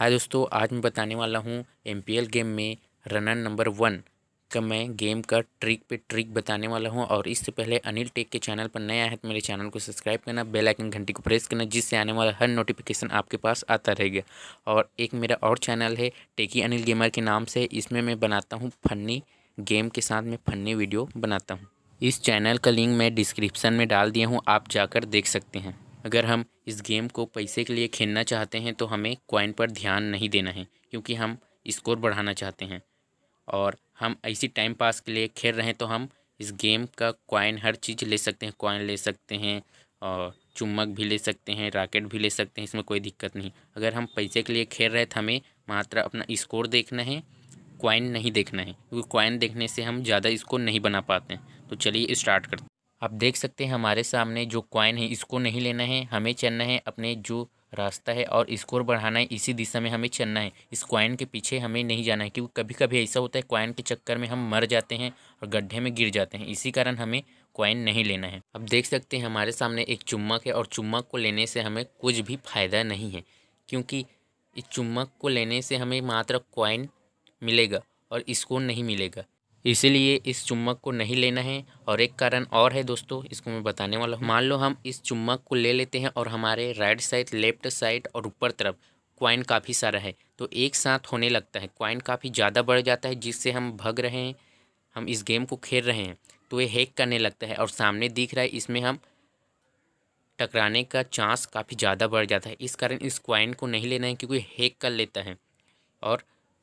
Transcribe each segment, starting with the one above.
हाय दोस्तों, आज मैं बताने वाला हूँ MPL गेम में रनर नंबर वन का मैं गेम का ट्रिक पे ट्रिक बताने वाला हूँ। और इससे पहले अनिल टेक के चैनल पर नया है तो मेरे चैनल को सब्सक्राइब करना बेल आइकन घंटी को प्रेस करना, जिससे आने वाला हर नोटिफिकेशन आपके पास आता रहेगा। और एक मेरा और चैनल है, टेकी अनिल गेमर के नाम से। इसमें मैं बनाता हूँ फन्नी गेम के साथ मैं फन्नी वीडियो बनाता हूँ। इस चैनल का लिंक मैं डिस्क्रिप्सन में डाल दिया हूँ, आप जाकर देख सकते हैं। अगर हम इस गेम को पैसे के लिए खेलना चाहते हैं तो हमें कॉइन पर ध्यान नहीं देना है, क्योंकि हम स्कोर बढ़ाना चाहते हैं। और हम ऐसी टाइम पास के लिए खेल रहे हैं तो हम इस गेम का कॉइन हर चीज़ ले सकते हैं कॉइन ले सकते हैं, और चुम्बक भी ले सकते हैं रॉकेट भी ले सकते हैं, इसमें कोई दिक्कत नहीं। अगर हम पैसे के लिए खेल रहे तो हमें मात्र अपना स्कोर देखना है कॉइन नहीं देखना है, क्योंकि कॉइन देखने से हम ज़्यादा स्कोर नहीं बना पाते हैं। तो चलिए स्टार्ट करते आप देख सकते हैं हमारे सामने जो कॉइन है, इसको नहीं लेना है, हमें चलना है अपने जो रास्ता है और स्कोर बढ़ाना है, इसी दिशा में हमें चलना है। इस कॉइन के पीछे हमें नहीं जाना है, क्योंकि कभी कभी ऐसा होता है कॉइन के चक्कर में हम मर जाते हैं और गड्ढे में गिर जाते हैं। इसी कारण हमें कॉइन नहीं लेना है। अब देख सकते हैं हमारे सामने एक चुम्बक है और चुम्बक को लेने से हमें कुछ भी फ़ायदा नहीं है, क्योंकि इस चुम्बक को लेने से हमें मात्र कॉइन मिलेगा और स्कोर नहीं मिलेगा। इसीलिए इस चुम्बक को नहीं लेना है। और एक कारण और है दोस्तों, इसको मैं बताने वाला हूँ। मान लो हम इस चुम्बक को ले लेते हैं और हमारे राइट साइड लेफ़्ट साइड और ऊपर तरफ़ क्वाइन काफ़ी सारा है तो एक साथ होने लगता है। क्वाइन काफ़ी ज़्यादा बढ़ जाता है, जिससे हम भग रहे हैं, हम इस गेम को खेल रहे हैं तो ये हैक करने लगता है। और सामने दिख रहा है, इसमें हम टकराने का चांस काफ़ी ज़्यादा बढ़ जाता है। इस कारण इस क्वाइन को नहीं लेना है, क्योंकि हैक कर लेता है। और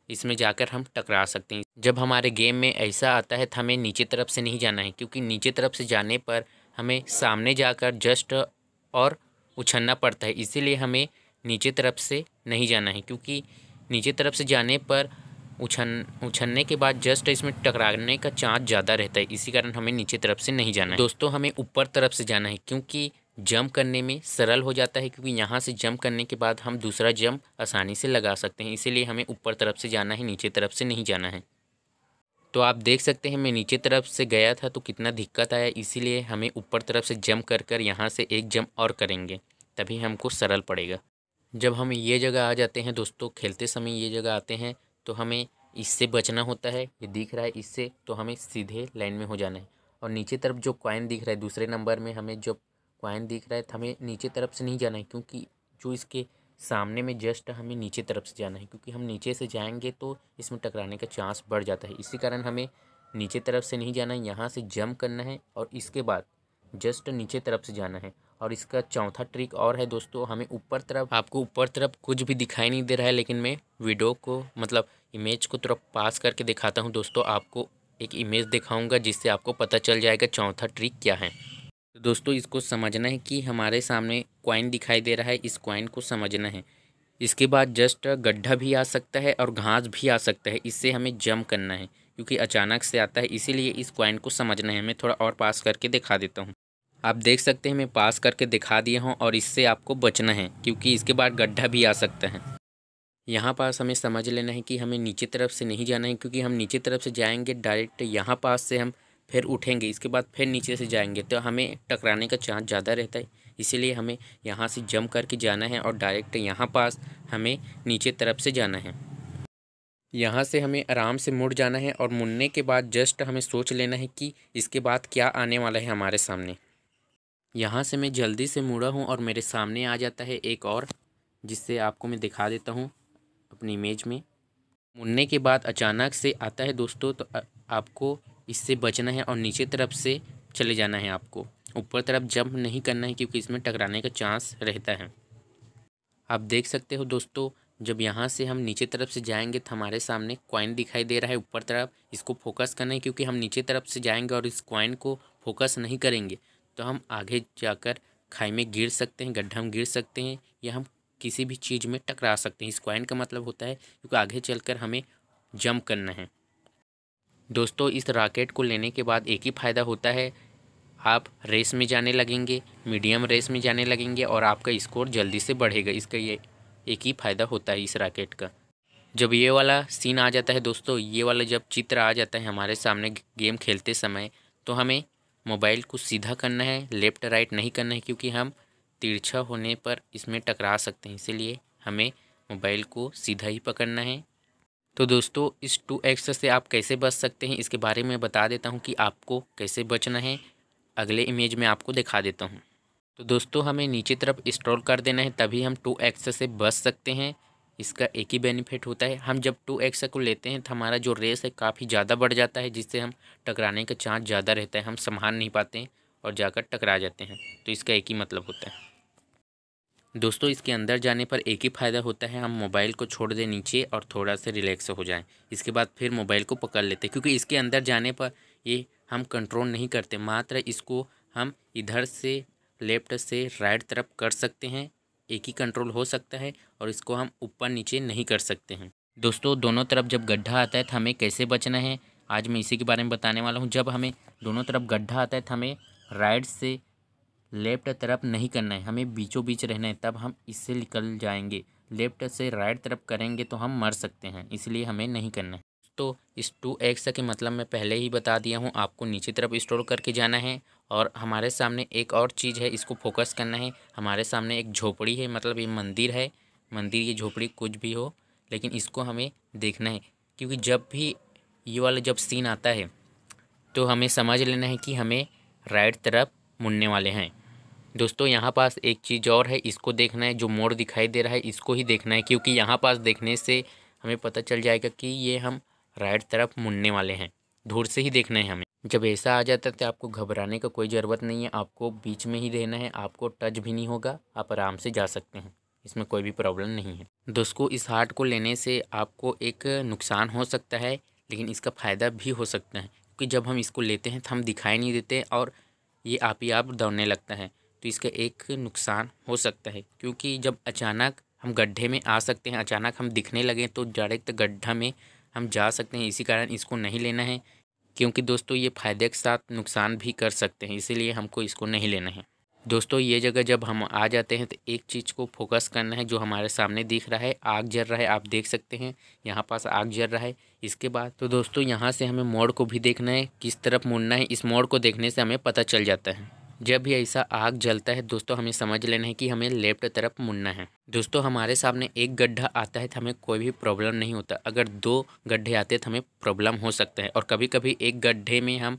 इसमें जाकर हम टकरा सकते हैं। जब हमारे गेम में ऐसा आता है तो हमें नीचे तरफ़ से नहीं जाना है, क्योंकि नीचे तरफ़ से जाने पर हमें सामने जाकर जस्ट और उछलना पड़ता है। इसीलिए हमें नीचे तरफ़ से नहीं जाना है, क्योंकि नीचे तरफ़ से जाने पर उछन उछलने के बाद जस्ट इसमें टकराने का चांस ज़्यादा रहता है। इसी कारण हमें नीचे तरफ़ से नहीं जाना है। दोस्तों, हमें ऊपर तरफ़ से जाना है, क्योंकि जंप करने में सरल हो जाता है क्योंकि यहाँ से जंप करने के बाद हम दूसरा जंप आसानी से लगा सकते हैं। इसीलिए हमें ऊपर तरफ़ से जाना है, नीचे तरफ़ से नहीं जाना है। तो आप देख सकते हैं, मैं नीचे तरफ़ से गया था तो कितना दिक्कत आया। इसीलिए हमें ऊपर तरफ़ से जंप कर कर यहाँ से एक जंप और करेंगे, तभी हमको सरल पड़ेगा। जब हम ये जगह आ जाते हैं दोस्तों, खेलते समय ये जगह आते हैं तो हमें इससे बचना होता है। ये दिख रहा है इससे तो हमें सीधे लाइन में हो जाना है। और नीचे तरफ़ जो कॉइन दिख रहा है, दूसरे नंबर में हमें जो कॉइन दिख रहा है तो हमें नीचे तरफ़ से नहीं जाना है, क्योंकि जो इसके सामने में जस्ट हमें नीचे तरफ़ से जाना है, क्योंकि हम नीचे से जाएँगे तो इसमें टकराने का चांस बढ़ जाता है। इसी कारण हमें नीचे तरफ़ से नहीं जाना है, यहाँ से जंप करना है और इसके बाद जस्ट नीचे तरफ़ से जाना है। और इसका चौथा ट्रिक और है दोस्तों, हमें ऊपर तरफ़, आपको ऊपर तरफ़ कुछ भी दिखाई नहीं दे रहा है, लेकिन मैं वीडियो को मतलब इमेज को तरफ़ पास करके दिखाता हूँ। दोस्तों, आपको एक इमेज दिखाऊँगा, जिससे आपको पता चल जाएगा चौथा ट्रिक क्या है। तो दोस्तों, इसको समझना है कि हमारे सामने क्वाइन दिखाई दे रहा है। इस क्वाइन को समझना है। इसके बाद जस्ट गड्ढा भी आ सकता है और घास भी आ सकता है। इससे हमें जम करना है, क्योंकि अचानक से आता है। इसीलिए इस क्वाइन को समझना है। मैं थोड़ा और पास करके दिखा देता हूँ। आप देख सकते हैं, मैं पास करके दिखा दिया हूँ और इससे आपको बचना है, क्योंकि इसके बाद गड्ढा भी आ सकता है। यहाँ पास हमें समझ लेना है कि हमें नीचे तरफ़ से नहीं जाना है, क्योंकि हम नीचे तरफ़ से जाएँगे डायरेक्ट यहाँ पास से हम फिर उठेंगे, इसके बाद फिर नीचे से जाएँगे। तो हमें टकराने का चांस ज़्यादा रहता है। इसीलिए हमें यहाँ से जम करके जाना है और डायरेक्ट यहाँ पास हमें नीचे तरफ़ से जाना है। यहाँ से हमें आराम से मुड़ जाना है और मुड़ने के बाद जस्ट हमें सोच लेना है कि इसके बाद क्या आने वाला है हमारे सामने। यहाँ से मैं जल्दी से मुड़ा हूँ और मेरे सामने आ जाता है एक और, जिससे आपको मैं दिखा देता हूँ अपनी इमेज में। मुड़ने के बाद अचानक से आता है दोस्तों तो आपको इससे बचना है और नीचे तरफ़ से चले जाना है आपको। ऊपर तरफ़ जंप नहीं करना है क्योंकि इसमें टकराने का चांस रहता है। आप देख सकते हो दोस्तों, जब यहाँ से हम नीचे तरफ़ से जाएँगे तो हमारे सामने क्वाइन दिखाई दे रहा है। ऊपर तरफ़ इसको फोकस करना है क्योंकि हम नीचे तरफ़ से जाएँगे और इस क्वाइन को फोकस नहीं करेंगे तो हम आगे जाकर खाई में गिर सकते हैं, गड्ढा में गिर सकते हैं या हम किसी भी चीज़ में टकरा सकते हैं। इस क्वाइन का मतलब होता है क्योंकि आगे चलकर हमें जंप करना है। दोस्तों, इस रॉकेट को लेने के बाद एक ही फ़ायदा होता है। आप रेस में जाने लगेंगे, मीडियम रेस में जाने लगेंगे और आपका स्कोर जल्दी से बढ़ेगा। इसका ये एक ही फ़ायदा होता है इस रॉकेट का। जब ये वाला सीन आ जाता है दोस्तों, ये वाला जब चित्र आ जाता है हमारे सामने गेम खेलते समय तो हमें मोबाइल को सीधा करना है लेफ़्ट राइट नहीं करना है, क्योंकि हम तिरछा होने पर इसमें टकरा सकते हैं। इसीलिए हमें मोबाइल को सीधा ही पकड़ना है। तो दोस्तों, इस टू एक्स से आप कैसे बच सकते हैं, इसके बारे में बता देता हूँ कि आपको कैसे बचना है। अगले इमेज में आपको दिखा देता हूँ। तो दोस्तों, हमें नीचे तरफ़ स्क्रॉल कर देना है, तभी हम टू एक्स से बच सकते हैं। इसका एक ही बेनिफिट होता है। हम जब टू एक्स को लेते हैं तो हमारा जो रेस है, काफ़ी ज़्यादा बढ़ जाता है, जिससे हम टकराने का चांस ज़्यादा रहता है। हम संभाल नहीं पाते हैं और जाकर टकरा जाते हैं। तो इसका एक ही मतलब होता है। दोस्तों, इसके अंदर जाने पर एक ही फ़ायदा होता है, हम मोबाइल को छोड़ दें नीचे और थोड़ा सा रिलैक्स हो जाएँ। इसके बाद फिर मोबाइल को पकड़ लेते हैं, क्योंकि इसके अंदर जाने पर ये हम कंट्रोल नहीं करते, मात्र इसको हम इधर से, लेफ़्ट से, राइट तरफ़ कर सकते हैं, एक ही कंट्रोल हो सकता है और इसको हम ऊपर नीचे नहीं कर सकते हैं। दोस्तों, दोनों तरफ़ जब गड्ढा आता है तो हमें कैसे बचना है? आज मैं इसी के बारे में बताने वाला हूँ। जब हमें दोनों तरफ़ गड्ढा आता है तो हमें राइट से लेफ़्ट तरफ़ नहीं करना है। हमें बीचों बीच रहना है, तब हम इससे निकल जाएँगे। लेफ़्ट से राइट तरफ़ करेंगे तो हम मर सकते हैं, इसलिए हमें नहीं करना है। तो इस टू एक्स के मतलब मैं पहले ही बता दिया हूँ, आपको नीचे तरफ़ स्टोर करके जाना है और हमारे सामने एक और चीज़ है, इसको फोकस करना है। हमारे सामने एक झोपड़ी है मतलब ये मंदिर है, मंदिर ये झोपड़ी कुछ भी हो, लेकिन इसको हमें देखना है। क्योंकि जब भी ये वाला जब सीन आता है तो हमें समझ लेना है कि हमें राइट तरफ़ मुड़ने वाले हैं। दोस्तों, यहाँ पास एक चीज़ और है, इसको देखना है, जो मोड़ दिखाई दे रहा है, इसको ही देखना है, क्योंकि यहाँ पास देखने से हमें पता चल जाएगा कि ये हम राइट तरफ़ मुड़ने वाले हैं। दूर से ही देखना है हमें। जब ऐसा आ जाता है तो आपको घबराने का कोई ज़रूरत नहीं है, आपको बीच में ही रहना है, आपको टच भी नहीं होगा, आप आराम से जा सकते हैं, इसमें कोई भी प्रॉब्लम नहीं है। दोस्तों, इस हार्ट को लेने से आपको एक नुकसान हो सकता है, लेकिन इसका फ़ायदा भी हो सकता है, क्योंकि जब हम इसको लेते हैं तो हम दिखाई नहीं देते और ये आप ही आप दौड़ने लगता है। तो इसका एक नुकसान हो सकता है, क्योंकि जब अचानक हम गड्ढे में आ सकते हैं, अचानक हम दिखने लगें तो डायरेक्ट गड्ढा में हम जा सकते हैं। इसी कारण इसको नहीं लेना है, क्योंकि दोस्तों ये फ़ायदे के साथ नुकसान भी कर सकते हैं, इसीलिए हमको इसको नहीं लेना है। दोस्तों, ये जगह जब हम आ जाते हैं तो एक चीज़ को फोकस करना है, जो हमारे सामने दिख रहा है, आग जल रहा है, आप देख सकते हैं, यहाँ पास आग जल रहा है। इसके बाद तो दोस्तों, यहाँ से हमें मोड़ को भी देखना है, किस तरफ़ मुड़ना है, इस मोड़ को देखने से हमें पता चल जाता है। जब भी ऐसा आग जलता है, दोस्तों, हमें समझ लेना है कि हमें लेफ़्ट तरफ़ मुड़ना है। दोस्तों, हमारे सामने एक गड्ढा आता है तो हमें कोई भी प्रॉब्लम नहीं होता। अगर दो गड्ढे आते हैं तो हमें प्रॉब्लम हो सकता है। और कभी कभी एक गड्ढे में हम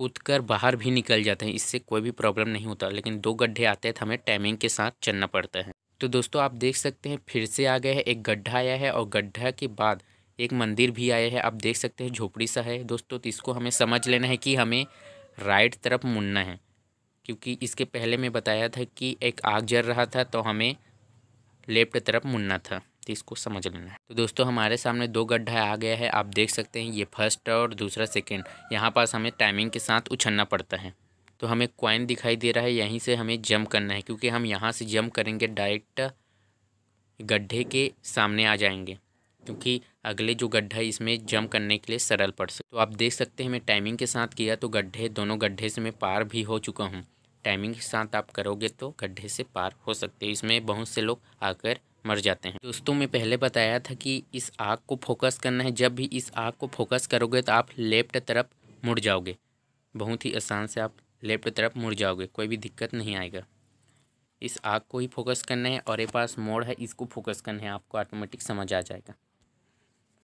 कूद कर बाहर भी निकल जाते हैं, इससे कोई भी प्रॉब्लम नहीं होता। लेकिन दो गड्ढे आते हैं तो हमें टाइमिंग के साथ चलना पड़ता है। तो दोस्तों, आप देख सकते हैं, फिर से आ गए हैं, एक गड्ढा आया है और गड्ढा के बाद एक मंदिर भी आया है। आप देख सकते हैं, झोपड़ी सा है। दोस्तों तो इसको हमें समझ लेना है कि हमें राइट तरफ़ मुड़ना है। क्योंकि इसके पहले मैं बताया था कि एक आग जल रहा था तो हमें लेफ़्ट तरफ़ मुड़ना था तो इसको समझ लेना है। तो दोस्तों, हमारे सामने दो गड्ढा आ गया है, आप देख सकते हैं, ये फ़र्स्ट और दूसरा सेकेंड। यहाँ पास हमें टाइमिंग के साथ उछलना पड़ता है। तो हमें क्वाइन दिखाई दे रहा है, यहीं से हमें जम करना है, क्योंकि हम यहाँ से जम करेंगे डायरेक्ट गड्ढे के सामने आ जाएँगे। क्योंकि अगले जो गड्ढा है, इसमें जम करने के लिए सरल पड़ सकते तो आप देख सकते हैं, मैं टाइमिंग के साथ किया तो गड्ढे, दोनों गड्ढे से मैं पार भी हो चुका हूँ। टाइमिंग के साथ आप करोगे तो गड्ढे से पार हो सकते हैं। इसमें बहुत से लोग आकर मर जाते हैं। दोस्तों, मैं पहले बताया था कि इस आग को फोकस करना है। जब भी इस आग को फोकस करोगे तो आप लेफ़्ट तरफ़ मुड़ जाओगे। बहुत ही आसान से आप लेफ़्ट तरफ़ मुड़ जाओगे। कोई भी दिक्कत नहीं आएगा। इस आग को ही फोकस करना है और ये पास मोड़ है, इसको फोकस करना है। आपको ऑटोमेटिक समझ आ जाएगा।